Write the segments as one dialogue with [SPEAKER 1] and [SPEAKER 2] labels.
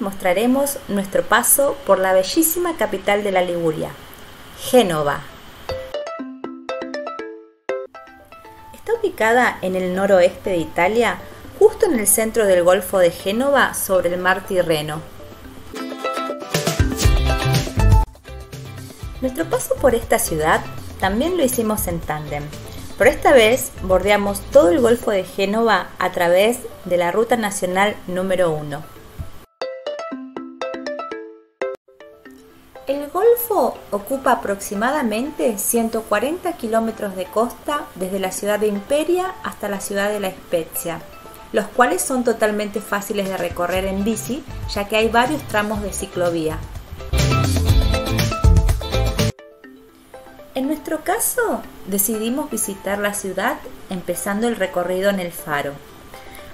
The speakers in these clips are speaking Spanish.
[SPEAKER 1] mostraremos nuestro paso por la bellísima capital de la Liguria, Génova. Está ubicada en el noroeste de Italia, justo en el centro del Golfo de Génova sobre el mar Tirreno. Nuestro paso por esta ciudad también lo hicimos en tándem, pero esta vez bordeamos todo el Golfo de Génova a través de la Ruta Nacional número 1. Ocupa aproximadamente 140 kilómetros de costa desde la ciudad de Imperia hasta la ciudad de La Spezia, los cuales son totalmente fáciles de recorrer en bici, ya que hay varios tramos de ciclovía. En nuestro caso, decidimos visitar la ciudad empezando el recorrido en el faro.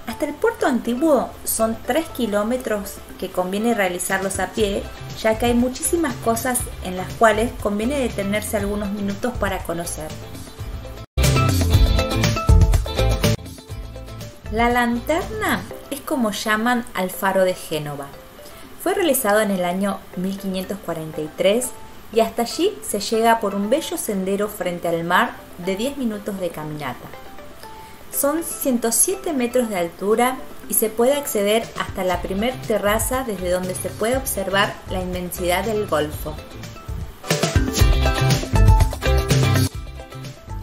[SPEAKER 1] Hasta el puerto antiguo son 3 kilómetros que conviene realizarlos a pie, ya que hay muchísimas cosas en las cuales conviene detenerse algunos minutos para conocer. La lanterna es como llaman al faro de Génova. Fue realizado en el año 1543 y hasta allí se llega por un bello sendero frente al mar de 10 minutos de caminata. Son 107 metros de altura y se puede acceder hasta la primer terraza desde donde se puede observar la inmensidad del golfo.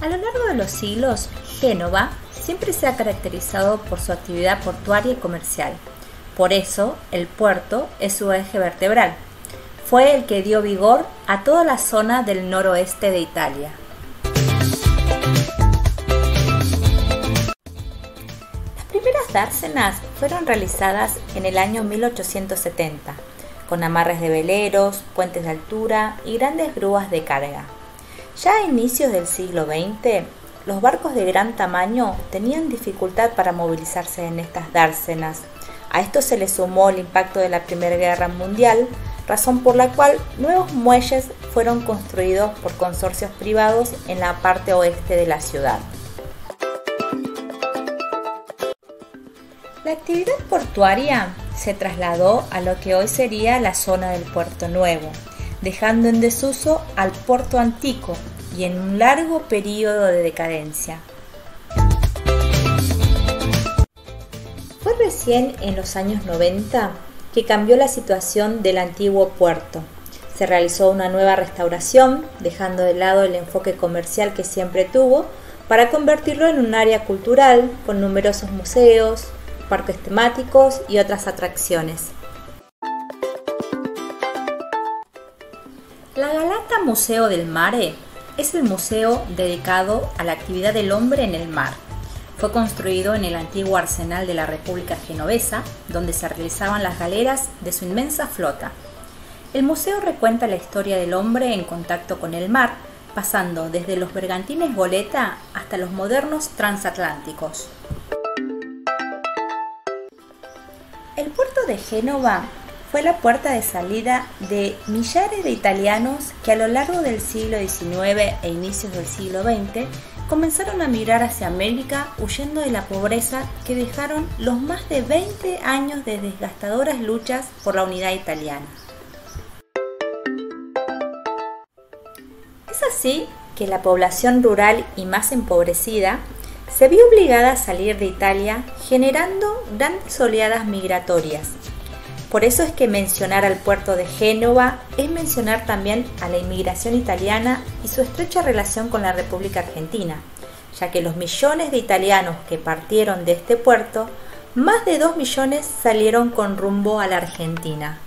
[SPEAKER 1] A lo largo de los siglos, Génova siempre se ha caracterizado por su actividad portuaria y comercial. Por eso, el puerto es su eje vertebral, fue el que dio vigor a toda la zona del noroeste de Italia. Dársenas fueron realizadas en el año 1870, con amarres de veleros, puentes de altura y grandes grúas de carga. Ya a inicios del siglo XX, los barcos de gran tamaño tenían dificultad para movilizarse en estas dársenas. A esto se le sumó el impacto de la Primera Guerra Mundial, razón por la cual nuevos muelles fueron construidos por consorcios privados en la parte oeste de la ciudad. Actividad portuaria se trasladó a lo que hoy sería la zona del Puerto Nuevo, dejando en desuso al puerto antiguo y en un largo periodo de decadencia. Fue recién en los años 90 que cambió la situación del antiguo puerto. Se realizó una nueva restauración, dejando de lado el enfoque comercial que siempre tuvo, para convertirlo en un área cultural con numerosos museos, parques temáticos y otras atracciones. La Galata Museo del Mare es el museo dedicado a la actividad del hombre en el mar fue construido en el antiguo arsenal de la República Genovesa, donde se realizaban las galeras de su inmensa flota. El museo recuenta la historia del hombre en contacto con el mar, pasando desde los bergantines goleta hasta los modernos transatlánticos. De Génova fue la puerta de salida de millares de italianos que a lo largo del siglo XIX e inicios del siglo XX comenzaron a migrar hacia América huyendo de la pobreza que dejaron los más de 20 años de desgastadoras luchas por la unidad italiana. Es así que la población rural y más empobrecida se vio obligada a salir de Italia generando grandes oleadas migratorias por eso es que mencionar al puerto de Génova es mencionar también a la inmigración italiana y su estrecha relación con la República Argentina, ya que los millones de italianos que partieron de este puerto, más de 2 millones salieron con rumbo a la Argentina.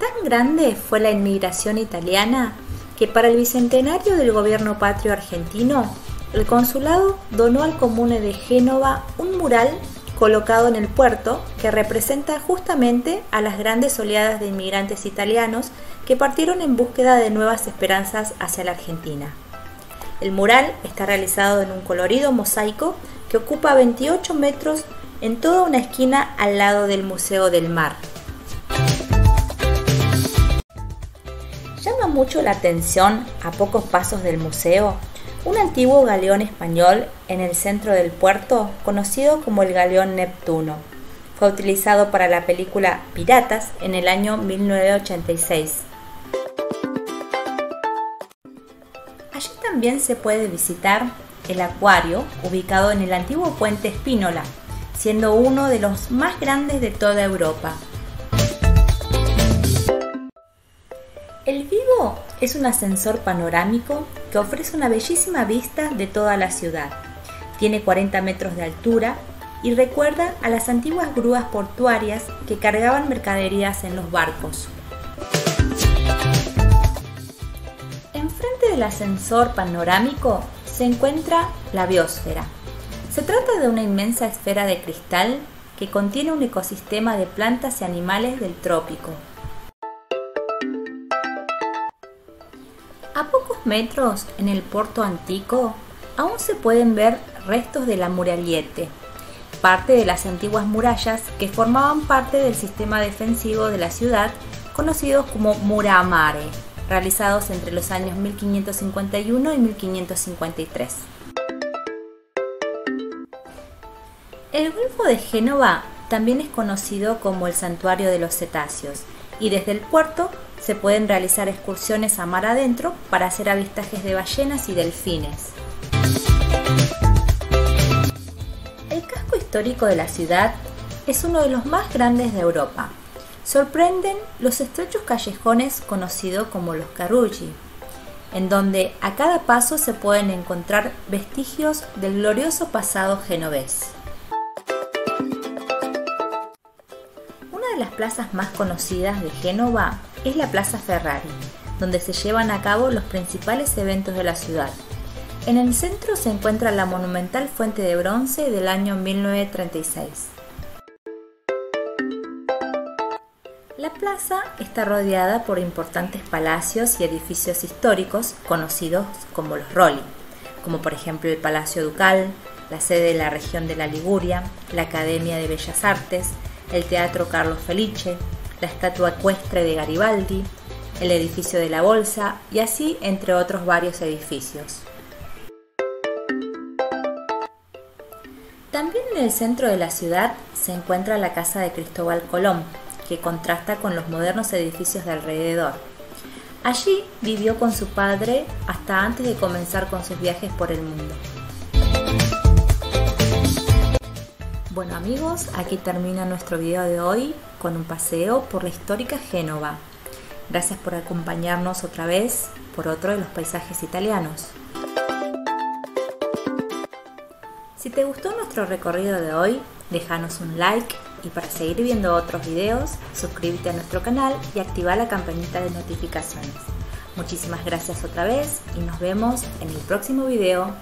[SPEAKER 1] Tan grande fue la inmigración italiana que para el bicentenario del gobierno patrio argentino, el consulado donó al comune de Génova un mural colocado en el puerto que representa justamente a las grandes oleadas de inmigrantes italianos que partieron en búsqueda de nuevas esperanzas hacia la Argentina. El mural está realizado en un colorido mosaico que ocupa 28 metros en toda una esquina al lado del Museo del Mar. Llama mucho la atención a pocos pasos del museo un antiguo galeón español en el centro del puerto conocido como el galeón Neptuno. fue utilizado para la película Piratas en el año 1986. Allí también se puede visitar el acuario ubicado en el antiguo puente Espínola, siendo uno de los más grandes de toda Europa. Es un ascensor panorámico que ofrece una bellísima vista de toda la ciudad. Tiene 40 metros de altura y recuerda a las antiguas grúas portuarias que cargaban mercaderías en los barcos. Enfrente del ascensor panorámico se encuentra la biosfera. Se trata de una inmensa esfera de cristal que contiene un ecosistema de plantas y animales del trópico, metros, en el puerto antiguo, aún se pueden ver restos de la muraliete, parte de las antiguas murallas que formaban parte del sistema defensivo de la ciudad, conocidos como muramare, realizados entre los años 1551 y 1553. El Golfo de Génova también es conocido como el Santuario de los Cetáceos y desde el puerto se pueden realizar excursiones a mar adentro para hacer avistajes de ballenas y delfines. El casco histórico de la ciudad es uno de los más grandes de Europa. Sorprenden los estrechos callejones conocidos como los Caruggi, en donde a cada paso se pueden encontrar vestigios del glorioso pasado genovés. Plazas más conocidas de Génova es la Plaza Ferrari, donde se llevan a cabo los principales eventos de la ciudad. En el centro se encuentra la monumental fuente de bronce del año 1936. La plaza está rodeada por importantes palacios y edificios históricos conocidos como los Rolli, como por ejemplo el Palacio Ducal, la sede de la región de la Liguria, la Academia de Bellas Artes, el Teatro Carlos Felice, la estatua ecuestre de Garibaldi, el edificio de la Bolsa y así entre otros varios edificios. También en el centro de la ciudad se encuentra la casa de Cristóbal Colón, que contrasta con los modernos edificios de alrededor. Allí vivió con su padre hasta antes de comenzar con sus viajes por el mundo. Bueno amigos, aquí termina nuestro video de hoy con un paseo por la histórica Génova. Gracias por acompañarnos otra vez por otro de los paisajes italianos. Si te gustó nuestro recorrido de hoy, déjanos un like y para seguir viendo otros videos, suscríbete a nuestro canal y activa la campanita de notificaciones. Muchísimas gracias otra vez y nos vemos en el próximo video.